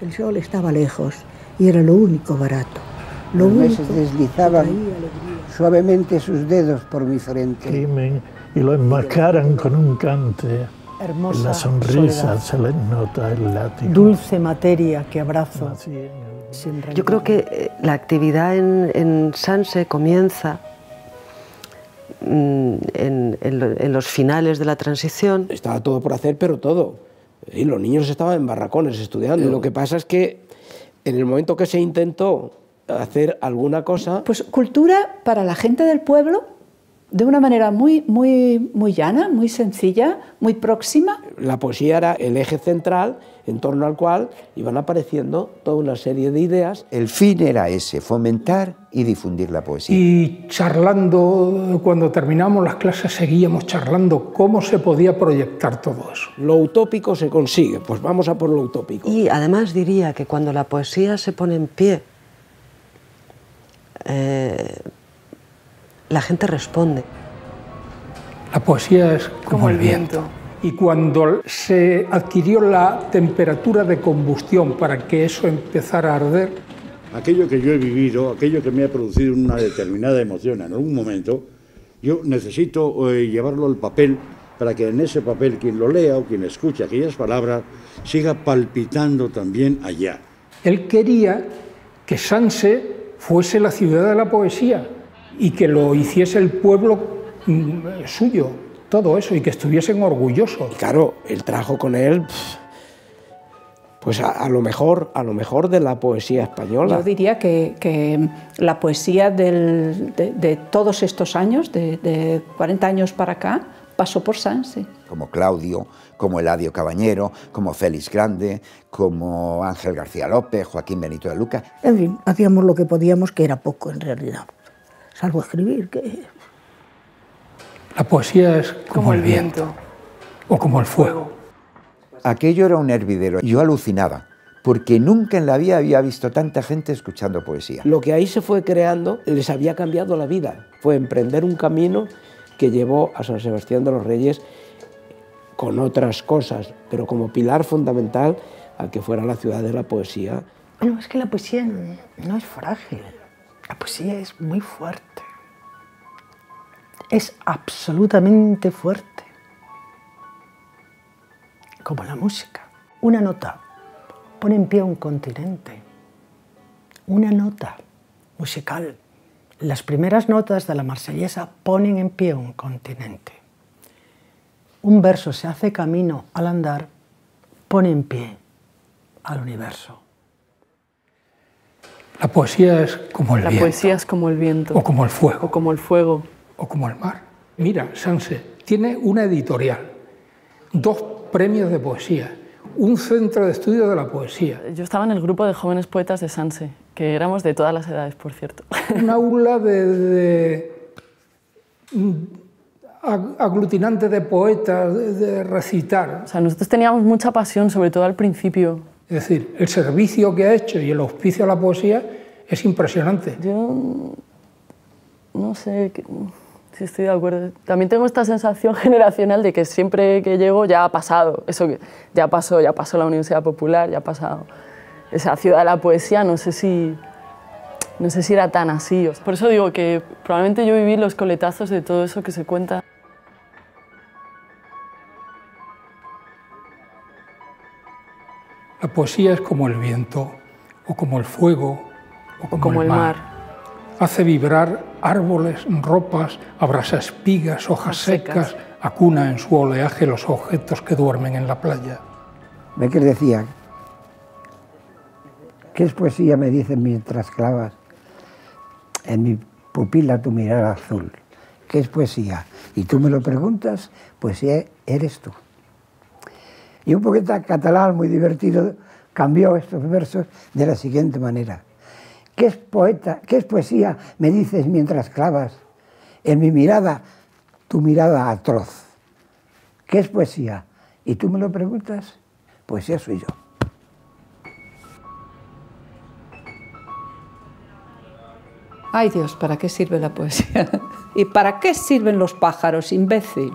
El sol estaba lejos y era lo único barato. Lo Los único meses que deslizaban suavemente sus dedos por mi frente. Crimen y lo enmascaran con un cante. Hermosa la sonrisa soledad. se le nota el látigo. Dulce materia que abrazo Yo creo que eh, la actividad en, en Sanse comienza mm, en, en en los finales de la transición. Estaba todo por hacer, pero todo. Y los niños estaban en barracones estudiando. Lo que pasa es que en el momento que se intentó hacer alguna cosa, Pues cultura para la gente del pueblo de una manera muy, muy, muy llana, muy sencilla, muy próxima. la poesía era el eje central en torno al cual iban apareciendo toda una serie de ideas. El fin era ese, fomentar y difundir la poesía. Y charlando, cuando terminamos las clases, seguíamos charlando cómo se podía proyectar todo eso. Lo utópico se consigue, pues vamos a por lo utópico. Y además diría que cuando la poesía se pone en pie, eh, la gente responde. La poesía es como, el viento. Y cuando se adquirió la temperatura de combustión para que eso empezara a arder, aquello que yo he vivido, aquello que me ha producido una determinada emoción en algún momento, yo necesito eh, llevarlo al papel para que en ese papel quien lo lea o quien escuche aquellas palabras siga palpitando también allá. él quería que Sanse fuese la ciudad de la poesía y que lo hiciese el pueblo mm, suyo, todo eso, y que estuviesen orgullosos. Claro, él trajo con él, pues a, a lo mejor, a lo mejor de la poesía española. Yo diría que, que la poesía del- de, de todos estos años, de, de 40 años para acá, pasó por Sanse. como Claudio, como Eladio Cabañero, como Félix Grande, como Ángel García López, Joaquín Benito de Luca. En fin, hacíamos lo que podíamos, que era poco en realidad. Salvo escribir, que La poesía es como, el viento o como el fuego. Aquello era un hervidero. Yo alucinaba, porque nunca en la vida había visto tanta gente escuchando poesía. Lo que ahí se fue creando les había cambiado la vida. Fue emprender un camino que llevó a San Sebastián de los Reyes con otras cosas, pero como pilar fundamental a que fuera la ciudad de la poesía. Bueno, es que la poesía no es frágil. La poesía es muy fuerte. Es absolutamente fuerte. Como la música. Una nota pone en pie un continente. Una nota musical. Las primeras notas de la marsellesa ponen en pie un continente. Un verso se hace camino al andar, pone en pie al universo. La poesía es como el La viento poesía es como el viento. o como el fuego. o como el fuego. o como el mar. Mira, Sanse tiene una editorial, dos premios de poesía, un centro de estudio de la poesía, Yo estaba en el grupo de jóvenes poetas de Sanse, que éramos de todas las edades, por cierto. un aula de, de- mm, ag- aglutinante de poetas, de, de recitar. O sea, nosotros teníamos mucha pasión, sobre todo al principio. Es decir, el servicio que ha hecho y el auspicio a la poesía es impresionante. Yo no sé si estoy de acuerdo. También tengo esta sensación generacional de que siempre que llego ya ha pasado. Eso que ya pasó, ya pasó la Universidad Popular, ya ha pasado esa ciudad de la poesía. No sé si, no sé si era tan así. Por eso digo que probablemente yo viví los coletazos de todo eso que se cuenta. La poesía es como el viento, o como el fuego, o como, como el mar. Hace vibrar árboles, ropas, abrasa espigas, hojas secas, acuna en su oleaje los objetos que duermen en la playa. Becker decía, ¿qué es poesía? Me dicen mientras clavas en mi pupila tu mirada azul. ¿Qué es poesía? Y tú me lo preguntas, poesía eres tú. Y un poeta catalán muy divertido cambió estos versos de la siguiente manera. ¿Qué es poeta? ¿Qué es poesía? Me dices mientras clavas en mi mirada tu mirada atroz. ¿Qué es poesía? Y tú me lo preguntas, poesía soy yo. Ay Dios, ¿para qué sirve la poesía? ¿Y para qué sirven los pájaros, imbécil?